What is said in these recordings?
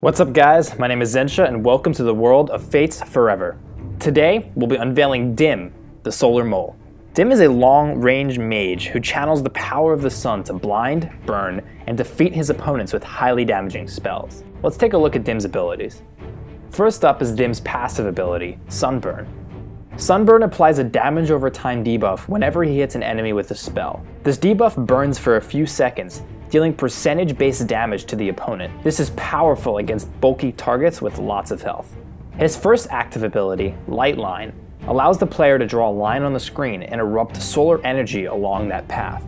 What's up guys, my name is Zensha and welcome to the world of Fates Forever. Today, we'll be unveiling Dim, the Solar Mole. Dim is a long-range mage who channels the power of the sun to blind, burn, and defeat his opponents with highly damaging spells. Let's take a look at Dim's abilities. First up is Dim's passive ability, Sunburn. Sunburn applies a damage over time debuff whenever he hits an enemy with a spell. This debuff burns for a few seconds, dealing percentage-based damage to the opponent. This is powerful against bulky targets with lots of health. His first active ability, Light Line, allows the player to draw a line on the screen and erupt solar energy along that path.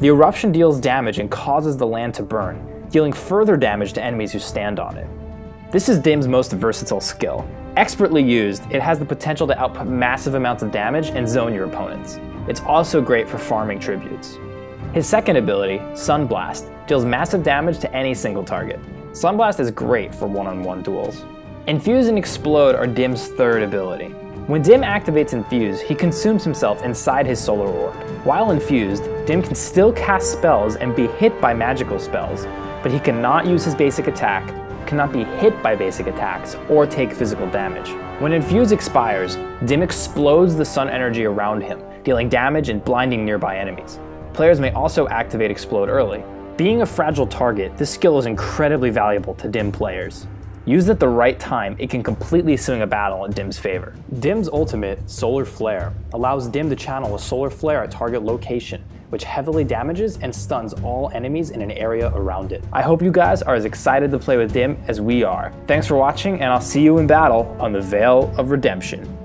The eruption deals damage and causes the land to burn, dealing further damage to enemies who stand on it. This is Dim's most versatile skill. Expertly used, it has the potential to output massive amounts of damage and zone your opponents. It's also great for farming tributes. His second ability, Sunblast, deals massive damage to any single target. Sunblast is great for one-on-one -on -one duels. Infuse and Explode are Dim's third ability. When Dim activates Infuse, he consumes himself inside his solar orb. While infused, Dim can still cast spells and be hit by magical spells, but he cannot use his basic attack, cannot be hit by basic attacks, or take physical damage. When Infuse expires, Dim explodes the sun energy around him, dealing damage and blinding nearby enemies. Players may also activate Explode early. Being a fragile target, this skill is incredibly valuable to Dim players. Used at the right time, it can completely swing a battle in Dim's favor. Dim's ultimate, Solar Flare, allows Dim to channel a solar flare at target location, which heavily damages and stuns all enemies in an area around it. I hope you guys are as excited to play with Dim as we are. Thanks for watching, and I'll see you in battle on the Veil of Redemption.